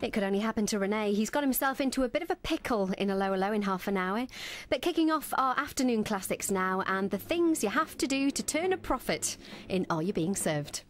It could only happen to René. He's got himself into a bit of a pickle in 'Allo 'Allo in half an hour. But kicking off our afternoon classics now and the things you have to do to turn a profit in Are You Being Served?